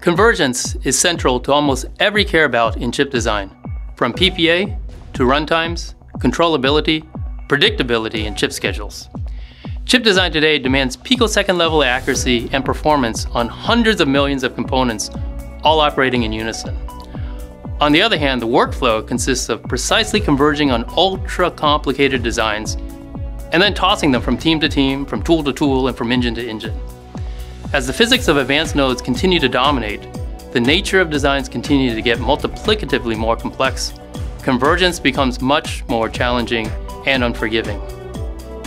Convergence is central to almost every care about in chip design, from PPA to runtimes, controllability, predictability, and chip schedules. Chip design today demands picosecond level accuracy and performance on hundreds of millions of components, all operating in unison. On the other hand, the workflow consists of precisely converging on ultra complicated designs and then tossing them from team to team, from tool to tool, and from engine to engine. As the physics of advanced nodes continue to dominate, the nature of designs continue to get multiplicatively more complex. Convergence becomes much more challenging and unforgiving.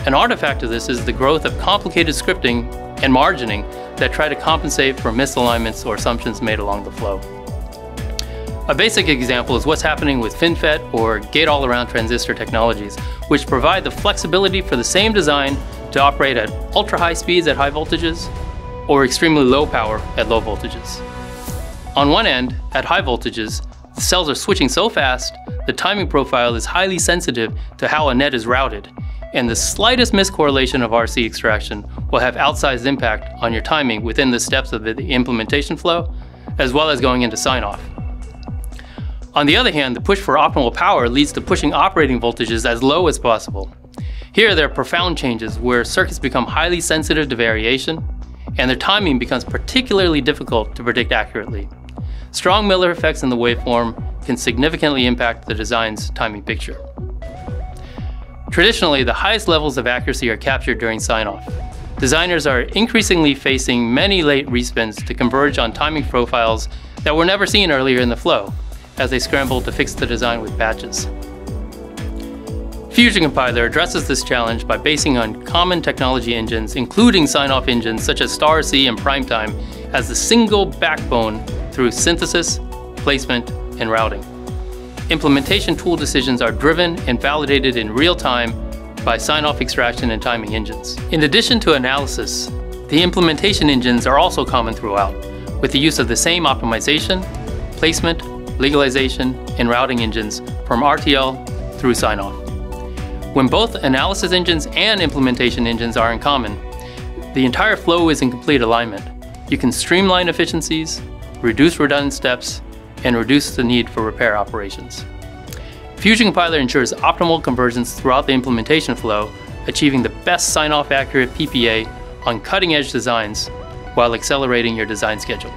An artifact of this is the growth of complicated scripting and margining that try to compensate for misalignments or assumptions made along the flow. A basic example is what's happening with FinFET or gate-all-around transistor technologies, which provide the flexibility for the same design to operate at ultra-high speeds at high voltages or extremely low power at low voltages. On one end, at high voltages, the cells are switching so fast, the timing profile is highly sensitive to how a net is routed, and the slightest miscorrelation of RC extraction will have outsized impact on your timing within the steps of the implementation flow, as well as going into sign-off. On the other hand, the push for optimal power leads to pushing operating voltages as low as possible. Here, there are profound changes where circuits become highly sensitive to variation, and their timing becomes particularly difficult to predict accurately. Strong Miller effects in the waveform can significantly impact the design's timing picture. Traditionally, the highest levels of accuracy are captured during sign-off. Designers are increasingly facing many late respins to converge on timing profiles that were never seen earlier in the flow, as they scramble to fix the design with patches. Fusion Compiler addresses this challenge by basing on common technology engines, including sign-off engines such as StarRC and PrimeTime, as the single backbone through synthesis, placement, and routing. Implementation tool decisions are driven and validated in real time by sign-off extraction and timing engines. In addition to analysis, the implementation engines are also common throughout, with the use of the same optimization, placement, legalization, and routing engines from RTL through sign-off. When both analysis engines and implementation engines are in common, the entire flow is in complete alignment. You can streamline efficiencies, reduce redundant steps, and reduce the need for repair operations. Fusion Compiler ensures optimal convergence throughout the implementation flow, achieving the best sign-off accurate PPA on cutting-edge designs while accelerating your design schedule.